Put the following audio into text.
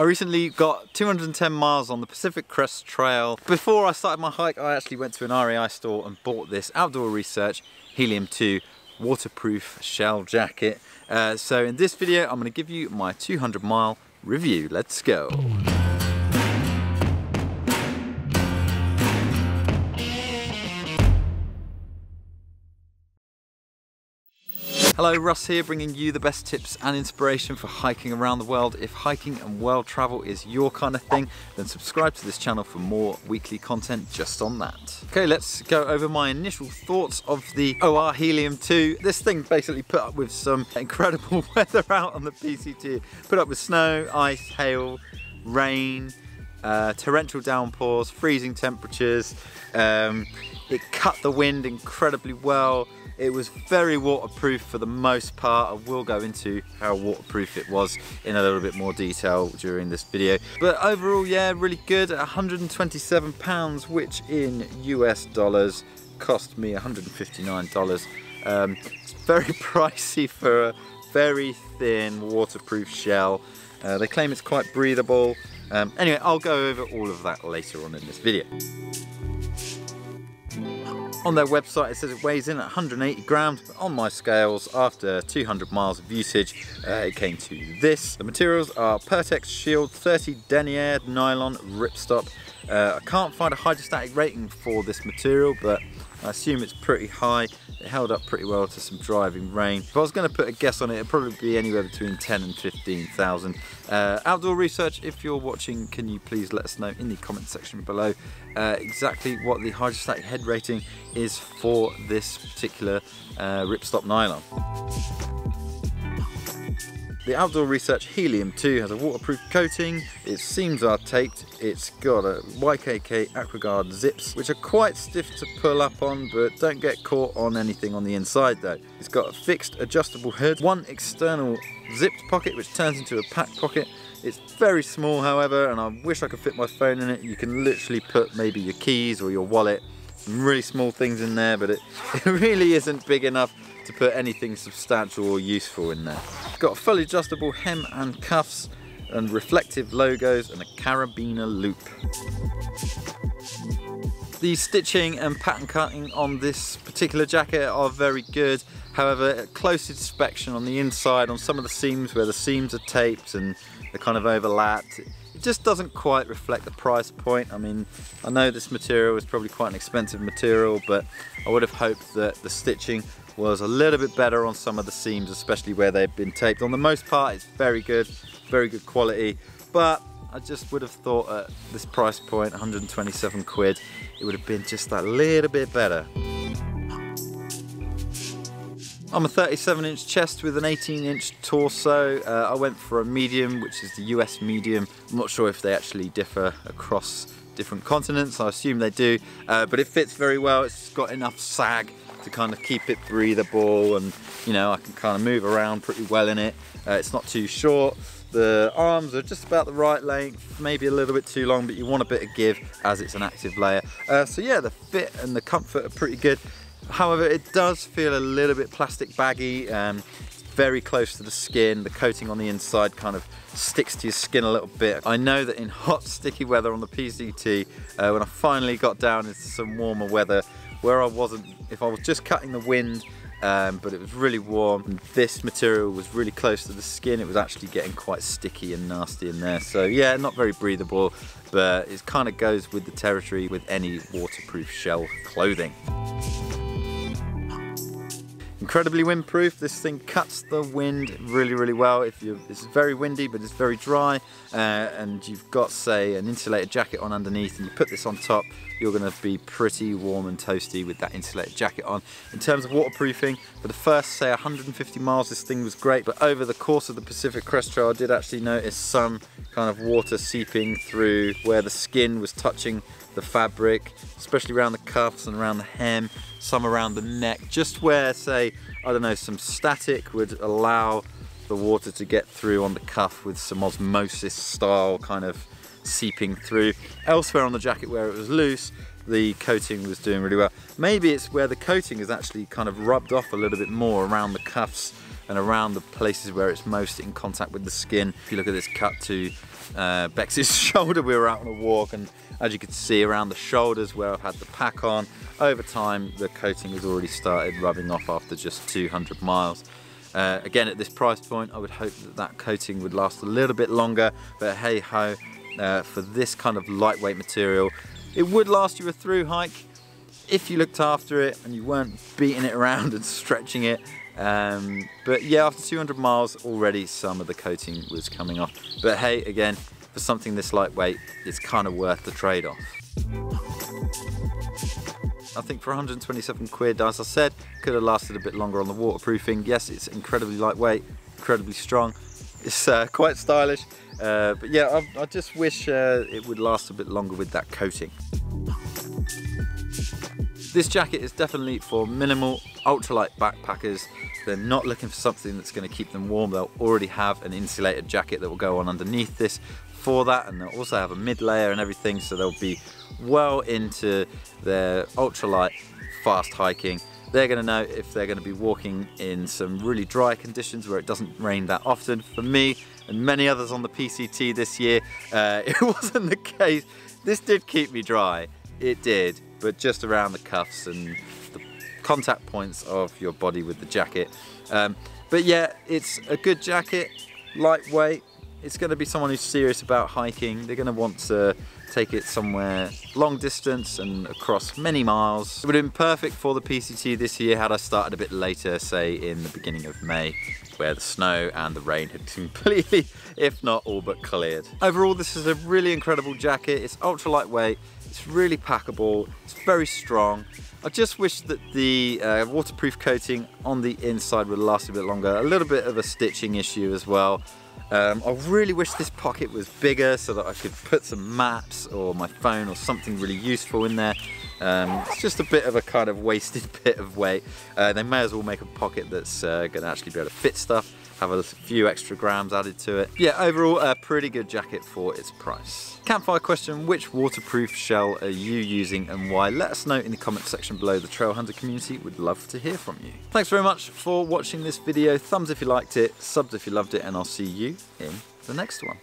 I recently got 210 miles on the Pacific Crest Trail. Before I started my hike, I actually went to an REI store and bought this Outdoor Research Helium 2 waterproof shell jacket. Uh, so in this video, I'm gonna give you my 200 mile review. Let's go. Hello, Russ here, bringing you the best tips and inspiration for hiking around the world. If hiking and world travel is your kind of thing, then subscribe to this channel for more weekly content just on that. Okay, let's go over my initial thoughts of the OR Helium 2. This thing basically put up with some incredible weather out on the PCT. Put up with snow, ice, hail, rain, uh, torrential downpours, freezing temperatures. Um, it cut the wind incredibly well. It was very waterproof for the most part. I will go into how waterproof it was in a little bit more detail during this video. But overall, yeah, really good at 127 pounds, which in US dollars cost me $159. Um, it's very pricey for a very thin waterproof shell. Uh, they claim it's quite breathable. Um, anyway, I'll go over all of that later on in this video. On their website it says it weighs in at 180 grams, but on my scales after 200 miles of usage uh, it came to this. The materials are Pertex Shield 30 denier nylon ripstop. Uh, I can't find a hydrostatic rating for this material but I assume it's pretty high. It held up pretty well to some driving rain. If I was going to put a guess on it, it'd probably be anywhere between 10 and 15,000. Uh, outdoor research, if you're watching, can you please let us know in the comment section below uh, exactly what the hydrostatic head rating is for this particular uh, ripstop nylon. The Outdoor Research Helium 2 has a waterproof coating, its seams are taped, it's got a YKK AquaGuard zips which are quite stiff to pull up on but don't get caught on anything on the inside though. It's got a fixed adjustable hood, one external zipped pocket which turns into a pack pocket. It's very small however and I wish I could fit my phone in it. You can literally put maybe your keys or your wallet, really small things in there but it, it really isn't big enough to put anything substantial or useful in there. Got fully adjustable hem and cuffs and reflective logos and a carabiner loop. The stitching and pattern cutting on this particular jacket are very good. However, at close inspection on the inside, on some of the seams where the seams are taped and they're kind of overlapped, it just doesn't quite reflect the price point. I mean, I know this material is probably quite an expensive material, but I would have hoped that the stitching was a little bit better on some of the seams, especially where they've been taped. On the most part, it's very good, very good quality, but I just would have thought at this price point, 127 quid, it would have been just that little bit better. I'm a 37 inch chest with an 18 inch torso. Uh, I went for a medium, which is the US medium. I'm not sure if they actually differ across different continents. I assume they do, uh, but it fits very well. It's got enough sag to kind of keep it breathable and you know I can kind of move around pretty well in it. Uh, it's not too short. The arms are just about the right length, maybe a little bit too long, but you want a bit of give as it's an active layer. Uh, so yeah, the fit and the comfort are pretty good. However, it does feel a little bit plastic baggy. Um, very close to the skin. The coating on the inside kind of sticks to your skin a little bit. I know that in hot, sticky weather on the PCT, uh, when I finally got down into some warmer weather, where I wasn't, if I was just cutting the wind, um, but it was really warm. This material was really close to the skin. It was actually getting quite sticky and nasty in there. So yeah, not very breathable, but it kind of goes with the territory with any waterproof shell clothing. Incredibly windproof. This thing cuts the wind really, really well. If you, it's very windy, but it's very dry, uh, and you've got, say, an insulated jacket on underneath, and you put this on top, you're going to be pretty warm and toasty with that insulated jacket on. In terms of waterproofing, for the first, say, 150 miles, this thing was great, but over the course of the Pacific Crest Trail, I did actually notice some kind of water seeping through where the skin was touching the fabric, especially around the cuffs and around the hem, some around the neck, just where, say, I don't know, some static would allow the water to get through on the cuff with some osmosis style kind of seeping through. Elsewhere on the jacket where it was loose, the coating was doing really well. Maybe it's where the coating is actually kind of rubbed off a little bit more around the cuffs and around the places where it's most in contact with the skin. If you look at this cut to uh, Bex's shoulder. We were out on a walk and as you can see around the shoulders where I've had the pack on, over time the coating has already started rubbing off after just 200 miles. Uh, again, at this price point, I would hope that that coating would last a little bit longer, but hey ho, uh, for this kind of lightweight material, it would last you a through hike if you looked after it and you weren't beating it around and stretching it. Um, but yeah, after 200 miles already some of the coating was coming off. But hey, again, for something this lightweight, it's kind of worth the trade-off. I think for 127 quid, as I said, could have lasted a bit longer on the waterproofing. Yes, it's incredibly lightweight, incredibly strong. It's uh, quite stylish, uh, but yeah, I, I just wish uh, it would last a bit longer with that coating. This jacket is definitely for minimal, ultralight backpackers. They're not looking for something that's going to keep them warm. They'll already have an insulated jacket that will go on underneath this for that and they'll also have a mid layer and everything so they'll be well into their ultralight fast hiking. They're going to know if they're going to be walking in some really dry conditions where it doesn't rain that often. For me and many others on the PCT this year, uh, it wasn't the case. This did keep me dry, it did, but just around the cuffs and the contact points of your body with the jacket. Um, but yeah, it's a good jacket, lightweight. It's going to be someone who's serious about hiking. They're going to want to take it somewhere long distance and across many miles. It would have been perfect for the PCT this year had I started a bit later, say in the beginning of May, where the snow and the rain had completely, if not all but cleared. Overall, this is a really incredible jacket. It's ultra lightweight, it's really packable, it's very strong. I just wish that the uh, waterproof coating on the inside would last a bit longer. A little bit of a stitching issue as well. Um, I really wish this pocket was bigger so that I could put some maps or my phone or something really useful in there. Um, it's just a bit of a kind of wasted bit of weight. Uh, they may as well make a pocket that's uh, going to actually be able to fit stuff have a few extra grams added to it. Yeah, overall a pretty good jacket for its price. Campfire question, which waterproof shell are you using and why? Let us know in the comment section below. The Trail Hunter community would love to hear from you. Thanks very much for watching this video. Thumbs if you liked it, subs if you loved it, and I'll see you in the next one.